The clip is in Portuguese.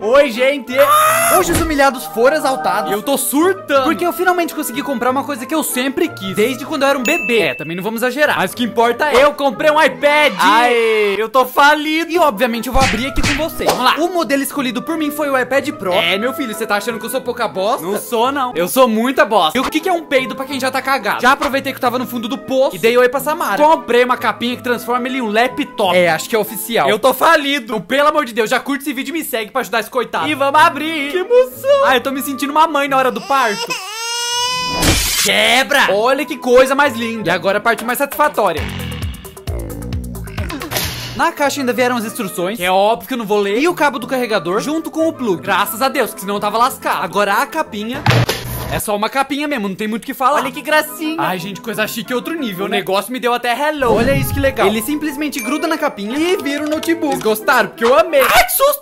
Oi, gente! Hoje os humilhados foram exaltados. Eu tô surtando! Porque eu finalmente consegui comprar uma coisa que eu sempre quis, desde quando eu era um bebê. É, também não vamos exagerar. Mas o que importa é, Eu comprei um iPad! Aê, eu tô falido! E obviamente eu vou abrir aqui com vocês. Vamos lá. O modelo escolhido por mim foi o iPad Pro. É, meu filho, você tá achando que eu sou pouca bosta? Não sou, não. Eu sou muita bosta. E o que que é um peido pra quem já tá cagado? Já aproveitei que eu tava no fundo do poço E dei oi pra Samara. comprei uma capinha que transforma ele em um laptop. É, acho que é oficial. Eu tô falido. Então, pelo amor de Deus, já curte esse vídeo e me segue pra ajudar coitado. E vamos abrir. Que emoção. Ah, eu tô me sentindo uma mãe na hora do parto. Quebra! Olha que coisa mais linda. E agora a parte mais satisfatória. Na caixa ainda vieram as instruções. Que é óbvio que eu não vou ler. E o cabo do carregador junto com o plug. Graças a Deus, que senão eu tava lascado. Agora a capinha. É só uma capinha mesmo, não tem muito o que falar. Olha que gracinha. Ai, gente, coisa chique é outro nível, O né? negócio me deu até hello. Olha isso que legal. Ele simplesmente gruda na capinha e vira o notebook. Vocês gostaram? Porque eu amei. Ai, que susto!